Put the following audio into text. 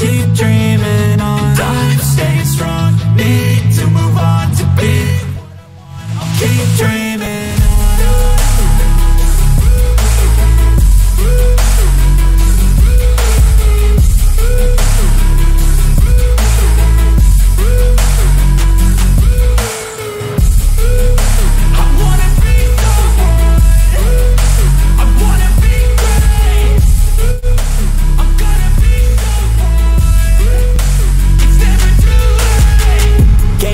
keep dreaming on. Time staying strong Need to move on to be